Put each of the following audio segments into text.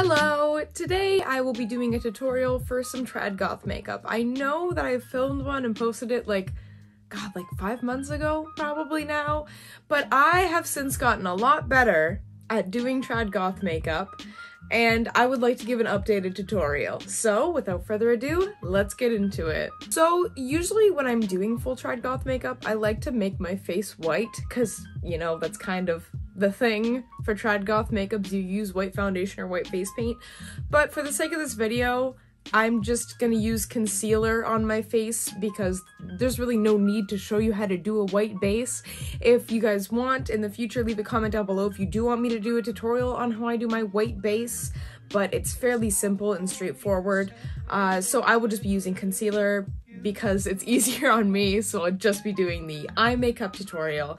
Hello! Today I will be doing a tutorial for some trad goth makeup. I know that I filmed one and posted it like, god, like five months ago, probably now, but I have since gotten a lot better at doing trad goth makeup and I would like to give an updated tutorial. So without further ado, let's get into it. So usually when I'm doing full trad goth makeup, I like to make my face white because, you know, that's kind of the thing for trad goth makeups. You use white foundation or white face paint. But for the sake of this video, I'm just gonna use concealer on my face because there's really no need to show you how to do a white base. If you guys want, in the future, leave a comment down below if you do want me to do a tutorial on how I do my white base, but it's fairly simple and straightforward. Uh, so I will just be using concealer because it's easier on me, so I'll just be doing the eye makeup tutorial.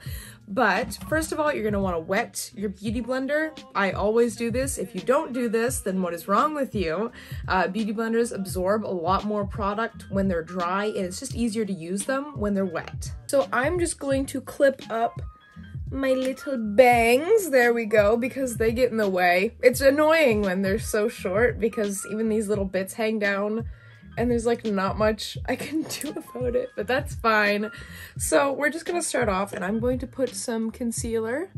But first of all, you're gonna wanna wet your beauty blender. I always do this. If you don't do this, then what is wrong with you? Uh, beauty blenders absorb a lot more product when they're dry and it's just easier to use them when they're wet. So I'm just going to clip up my little bangs, there we go, because they get in the way. It's annoying when they're so short because even these little bits hang down and there's like not much I can do about it, but that's fine. So we're just gonna start off and I'm going to put some concealer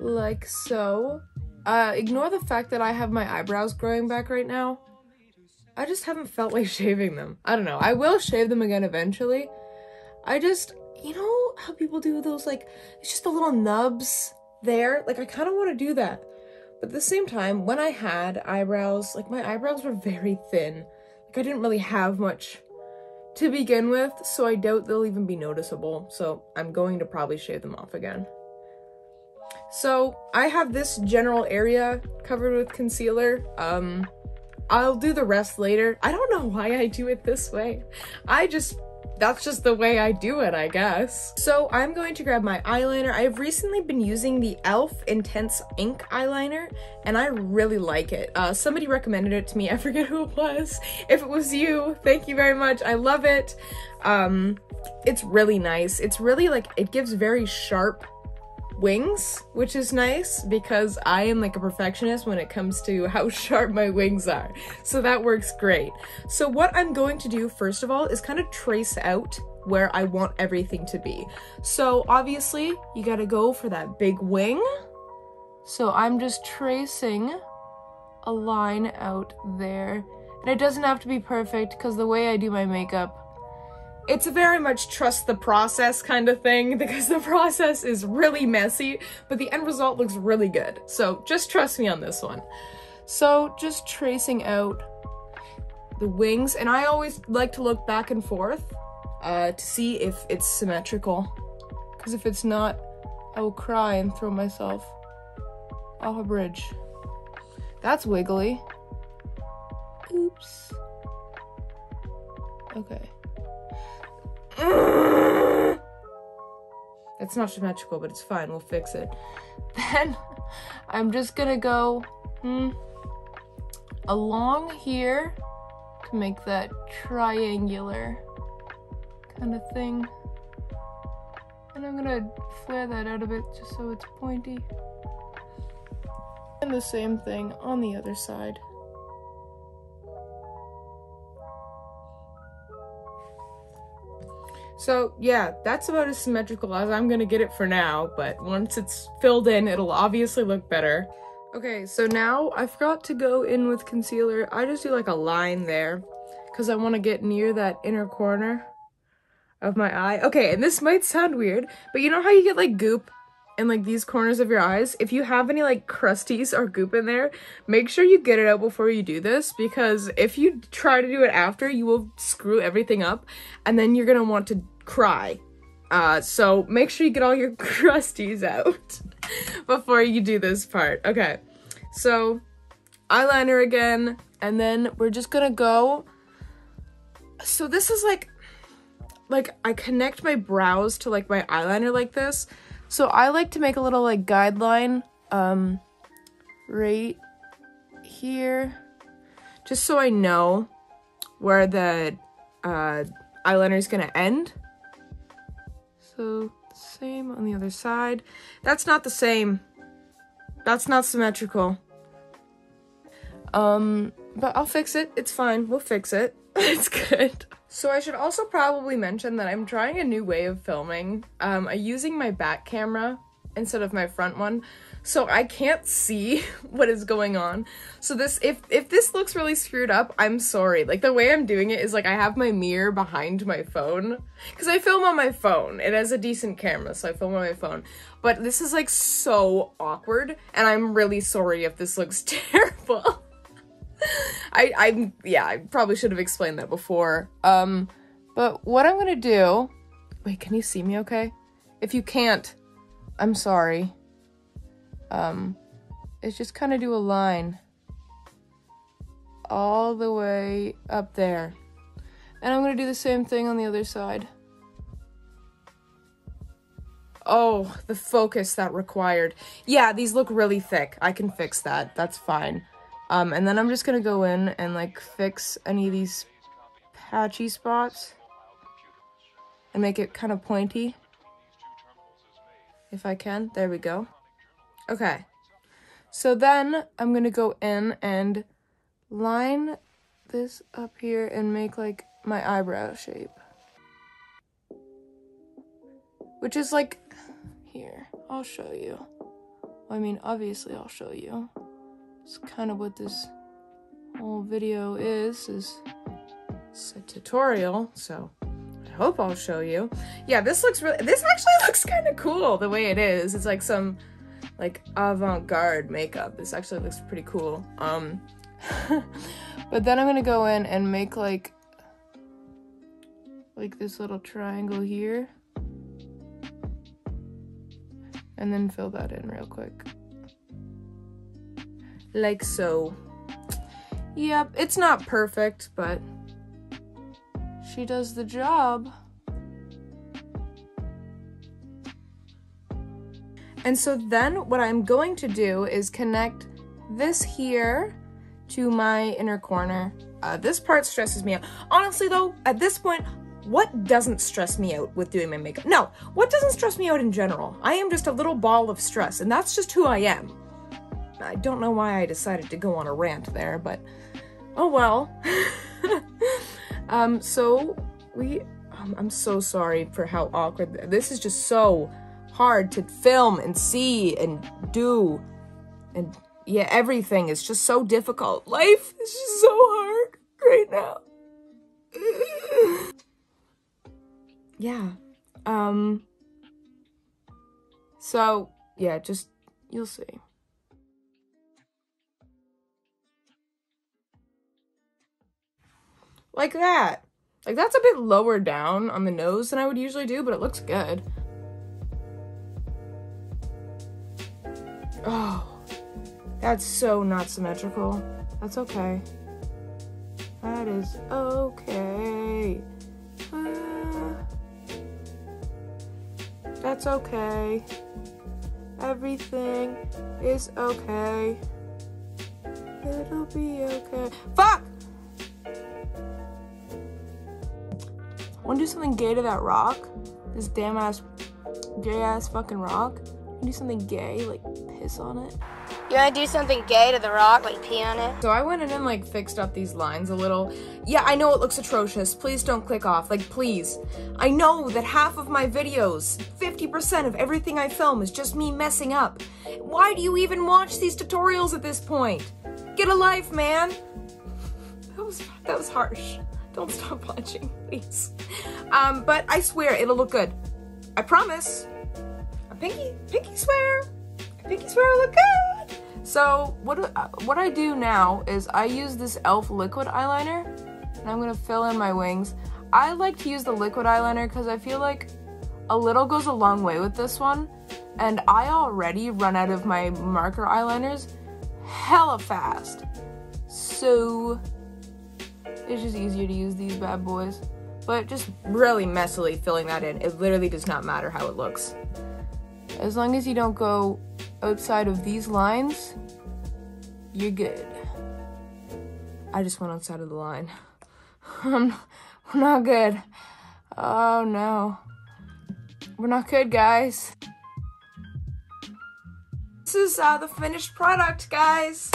like so. Uh, ignore the fact that I have my eyebrows growing back right now. I just haven't felt like shaving them. I don't know. I will shave them again eventually. I just, you know how people do those like, it's just the little nubs there? Like I kind of want to do that. But at the same time, when I had eyebrows, like my eyebrows were very thin. Like I didn't really have much to begin with, so I doubt they'll even be noticeable. So I'm going to probably shave them off again. So I have this general area covered with concealer. Um, I'll do the rest later. I don't know why I do it this way. I just that's just the way I do it, I guess. So I'm going to grab my eyeliner. I've recently been using the e.l.f. Intense Ink eyeliner, and I really like it. Uh, somebody recommended it to me. I forget who it was. If it was you, thank you very much. I love it. Um, it's really nice. It's really like, it gives very sharp wings, which is nice because I am like a perfectionist when it comes to how sharp my wings are. So that works great. So what I'm going to do first of all is kind of trace out where I want everything to be. So obviously you gotta go for that big wing. So I'm just tracing a line out there. And it doesn't have to be perfect because the way I do my makeup it's a very much trust the process kind of thing because the process is really messy, but the end result looks really good. So just trust me on this one. So just tracing out the wings, and I always like to look back and forth uh, to see if it's symmetrical. Because if it's not, I will cry and throw myself off a bridge. That's wiggly. Oops. Okay. It's not symmetrical, but it's fine. We'll fix it. Then I'm just gonna go hmm, along here to make that triangular kind of thing. And I'm gonna flare that out a bit just so it's pointy. And the same thing on the other side. So yeah, that's about as symmetrical as I'm gonna get it for now, but once it's filled in, it'll obviously look better. Okay, so now I forgot to go in with concealer. I just do like a line there because I want to get near that inner corner of my eye. Okay, and this might sound weird, but you know how you get like goop in like these corners of your eyes? If you have any like crusties or goop in there, make sure you get it out before you do this because if you try to do it after, you will screw everything up and then you're gonna want to cry. Uh, so make sure you get all your crusties out before you do this part. Okay, so eyeliner again, and then we're just gonna go. So this is like, like I connect my brows to like my eyeliner like this. So I like to make a little like guideline, um, right here, just so I know where the uh, eyeliner is gonna end. So same on the other side. That's not the same. That's not symmetrical. Um, but I'll fix it. It's fine. We'll fix it. it's good. So I should also probably mention that I'm trying a new way of filming. Um, I'm using my back camera instead of my front one so I can't see what is going on. So this if if this looks really screwed up, I'm sorry. Like the way I'm doing it is like I have my mirror behind my phone cuz I film on my phone. It has a decent camera, so I film on my phone. But this is like so awkward and I'm really sorry if this looks terrible. I I yeah, I probably should have explained that before. Um but what I'm to do Wait, can you see me okay? If you can't, I'm sorry um, is just kind of do a line all the way up there. And I'm to do the same thing on the other side. Oh, the focus that required. Yeah, these look really thick. I can fix that. That's fine. Um, and then I'm just to go in and like fix any of these patchy spots and make it kind of pointy. If I can. There we go. Okay. So then I'm to go in and line this up here and make like my eyebrow shape. Which is like, here, I'll show you. I mean, obviously I'll show you. It's kind of what this whole video is, is it's a tutorial, so I hope I'll show you. Yeah, this looks really, this actually looks kind of cool the way it is. It's like some like avant-garde makeup. This actually looks pretty cool. Um, but then I'm gonna go in and make like like this little triangle here. And then fill that in real quick. Like so. Yep, it's not perfect, but she does the job. And so then what I'm going to do is connect this here to my inner corner. Uh, this part stresses me out. Honestly though, at this point, what doesn't stress me out with doing my makeup? No, what doesn't stress me out in general? I am just a little ball of stress, and that's just who I am. I don't know why I decided to go on a rant there, but oh well. um, so we, um, I'm so sorry for how awkward, this is just so hard to film and see and do. And yeah, everything is just so difficult. Life is just so hard right now. yeah. Um so yeah, just you'll see. Like that. Like that's a bit lower down on the nose than I would usually do, but it looks good. Oh, that's so not symmetrical. That's okay. That is okay. Uh, that's okay. Everything is okay. It'll be okay. Fuck! Wanna do something gay to that rock? This damn ass, gay ass fucking rock? Wanna do something gay, like piss on it. You want to do something gay to the rock, like pee on it? So I went in and like fixed up these lines a little. Yeah, I know it looks atrocious. Please don't click off. Like, please. I know that half of my videos, 50% of everything I film is just me messing up. Why do you even watch these tutorials at this point? Get a life, man. That was, that was harsh. Don't stop watching, please. Um, but I swear it'll look good. I promise A pinky, pinky swear, pinky swear will look good. So what, uh, what I do now is I use this e.l.f. liquid eyeliner and I'm gonna fill in my wings. I like to use the liquid eyeliner because I feel like a little goes a long way with this one. And I already run out of my marker eyeliners hella fast. So it's just easier to use these bad boys. But just really messily filling that in. It literally does not matter how it looks. As long as you don't go outside of these lines, you're good. I just went outside of the line. we're not good. Oh no. We're not good, guys. This is uh, the finished product, guys.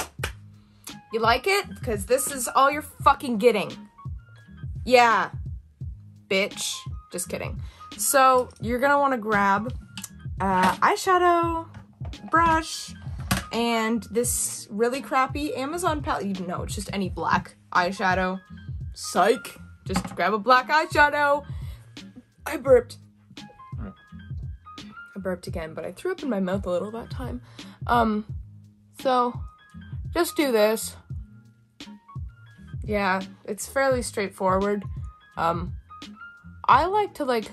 You like it? Because this is all you're fucking getting. Yeah. Bitch. Just kidding. So, you're gonna wanna grab uh, eyeshadow, brush, and this really crappy Amazon palette. You know, it's just any black eyeshadow. Psych. Just grab a black eyeshadow. I burped. I burped again, but I threw up in my mouth a little that time. Um, so just do this. Yeah, it's fairly straightforward. Um, I like to like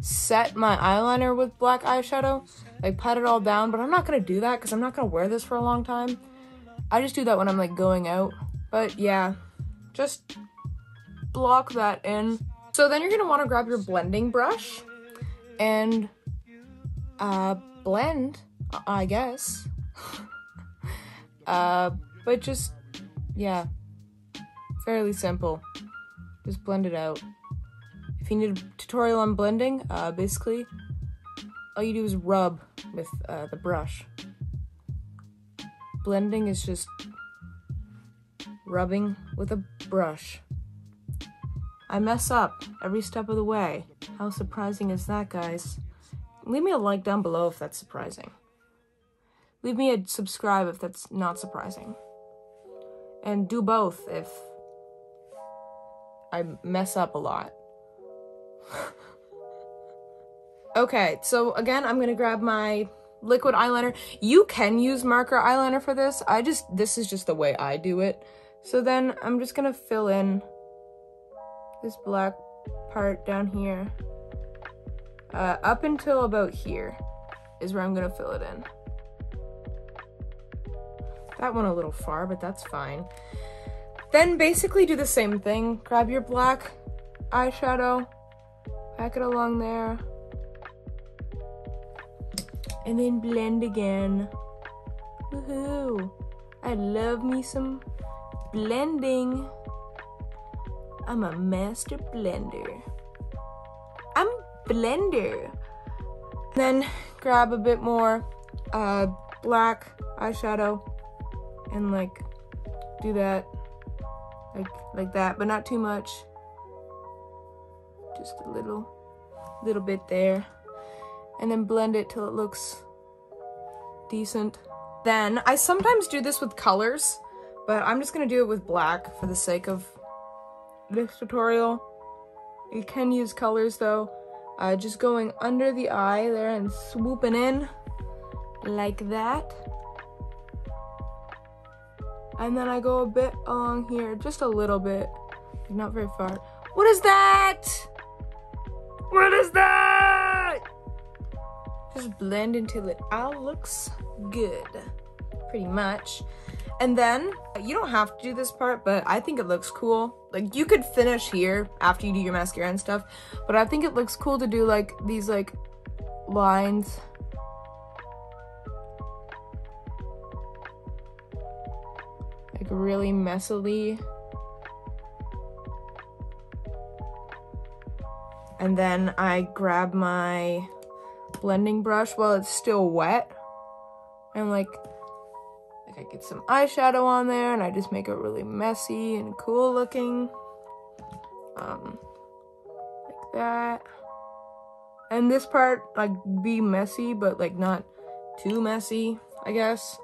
set my eyeliner with black eyeshadow, like pat it all down, but I'm not gonna do that because I'm not gonna wear this for a long time. I just do that when I'm like going out. But yeah, just block that in. So then you're gonna wanna grab your blending brush and uh, blend, I guess. uh, but just, yeah, fairly simple. Just blend it out. If you need a tutorial on blending, uh, basically, all you do is rub with uh, the brush. Blending is just rubbing with a brush. I mess up every step of the way. How surprising is that, guys? Leave me a like down below if that's surprising. Leave me a subscribe if that's not surprising. And do both if I mess up a lot. okay, so again, I'm gonna grab my liquid eyeliner. You can use marker eyeliner for this. I just, this is just the way I do it. So then I'm just gonna fill in this black part down here. Uh, up until about here is where I'm gonna fill it in. That went a little far, but that's fine. Then basically do the same thing. Grab your black eyeshadow, pack it along there, and then blend again. Woohoo! I love me some blending. I'm a master blender. I'm blender. Then grab a bit more uh, black eyeshadow and like do that like like that, but not too much. Just a little little bit there. And then blend it till it looks decent. Then I sometimes do this with colors, but I'm just gonna do it with black for the sake of this tutorial. You can use colors though. Uh, just going under the eye there and swooping in like that. And then I go a bit along here, just a little bit, not very far. What is that? What is that? Just blend until it all ah, looks good, pretty much. And then, you don't have to do this part, but I think it looks cool. Like, you could finish here after you do your mascara and stuff, but I think it looks cool to do, like, these, like, lines. Really messily. And then I grab my blending brush while it's still wet. And, like, like I get some eyeshadow on there and I just make it really messy and cool looking. Um, like that. And this part, like, be messy, but, like, not too messy, I guess.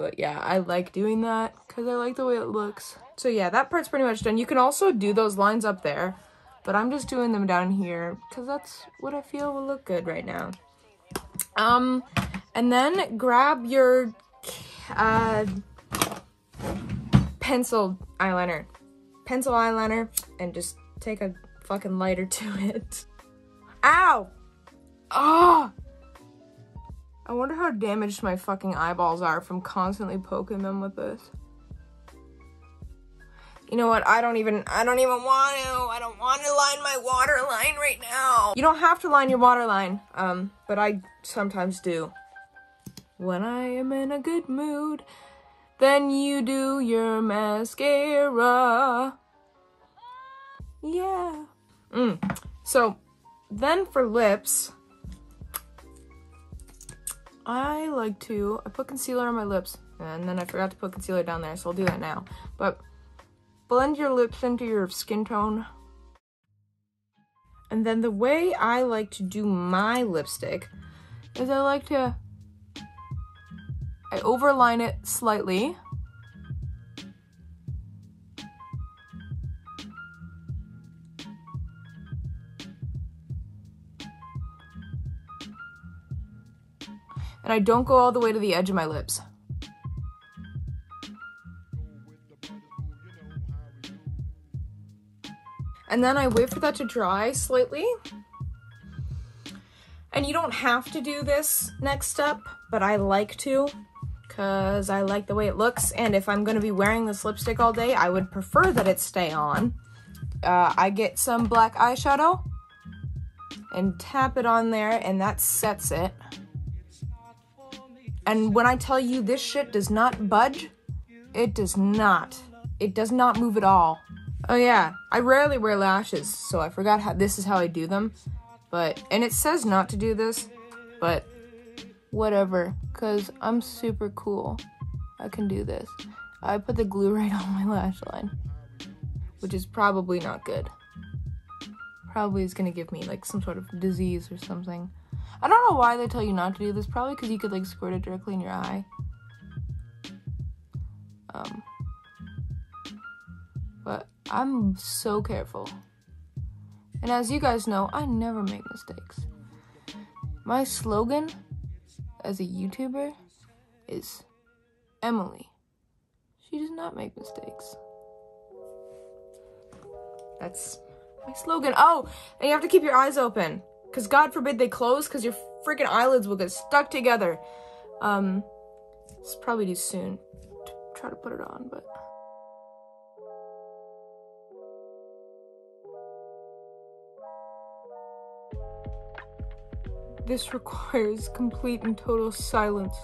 But yeah, I like doing that because I like the way it looks. So yeah, that part's pretty much done. You can also do those lines up there, but I'm just doing them down here because that's what I feel will look good right now. Um, and then grab your uh, pencil eyeliner. Pencil eyeliner and just take a fucking lighter to it. Ow! Oh! I wonder how damaged my fucking eyeballs are from constantly poking them with this. You know what? I don't even, I don't even want to. I don't want to line my water line right now. You don't have to line your water line, um, but I sometimes do. When I am in a good mood, then you do your mascara. Yeah. Mm. So, then for lips, I like to, I put concealer on my lips and then I forgot to put concealer down there, so I'll do that now. But blend your lips into your skin tone. And then the way I like to do my lipstick is I like to, I overline it slightly. And I don't go all the way to the edge of my lips. And then I wait for that to dry slightly. And you don't have to do this next step, but I like to because I like the way it looks. And if I'm going to be wearing this lipstick all day, I would prefer that it stay on. Uh, I get some black eyeshadow and tap it on there and that sets it. And when I tell you this shit does not budge, it does not. It does not move at all. Oh yeah, I rarely wear lashes, so I forgot how this is how I do them. But and it says not to do this, but whatever, cuz I'm super cool. I can do this. I put the glue right on my lash line, which is probably not good. Probably is going to give me like some sort of disease or something. I don't know why they tell you not to do this, probably cuz you could like squirt it directly in your eye. Um but I'm so careful. And as you guys know, I never make mistakes. My slogan as a YouTuber is Emily. She does not make mistakes. That's my slogan. Oh, and you have to keep your eyes open. Because God forbid they close, because your freaking eyelids will get stuck together. Um, it's probably too soon to try to put it on, but. This requires complete and total silence.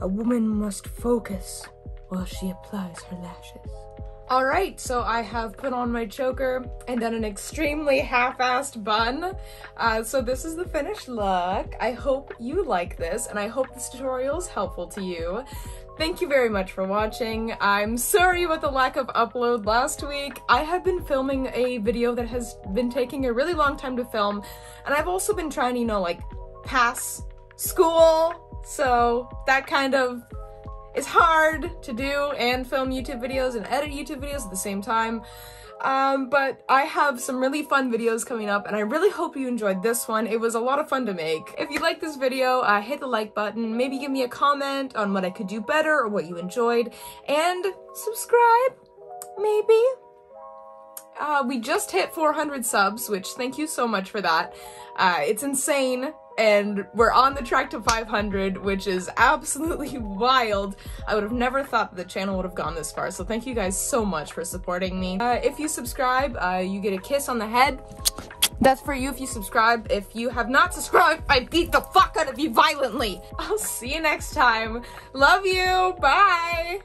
A woman must focus while she applies her lashes. Alright, so I have put on my choker and done an extremely half-assed bun. Uh, so this is the finished look. I hope you like this and I hope this tutorial is helpful to you. Thank you very much for watching. I'm sorry about the lack of upload last week. I have been filming a video that has been taking a really long time to film, and I've also been trying to, you know, like, pass school, so that kind of is hard to do and film YouTube videos and edit YouTube videos at the same time. Um, but I have some really fun videos coming up and I really hope you enjoyed this one. It was a lot of fun to make. If you like this video, uh, hit the like button, maybe give me a comment on what I could do better or what you enjoyed, and subscribe, maybe. Uh, we just hit 400 subs, which thank you so much for that. Uh, it's insane and we're on the track to 500, which is absolutely wild. I would have never thought the channel would have gone this far, so thank you guys so much for supporting me. Uh, if you subscribe, uh, you get a kiss on the head. That's for you if you subscribe. If you have not subscribed, I beat the fuck out of you violently. I'll see you next time. Love you. Bye.